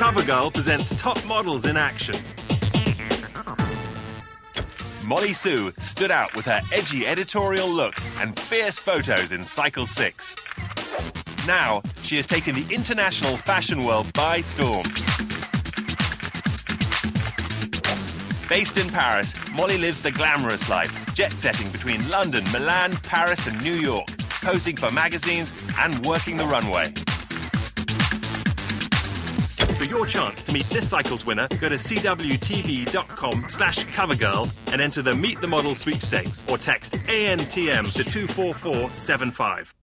CoverGirl presents top models in action. Mollie Sue stood out with her edgy editorial look and fierce photos in Cycle 6. Now, she has taken the international fashion world by storm. Based in Paris, Mollie lives the glamorous life, jet setting between London, Milan, Paris, and New York, posing for magazines and working the runway. For your chance to meet this cycle's winner, go to cwtv.com slash covergirl and enter the Meet the Model sweepstakes or text ANTM to 24475.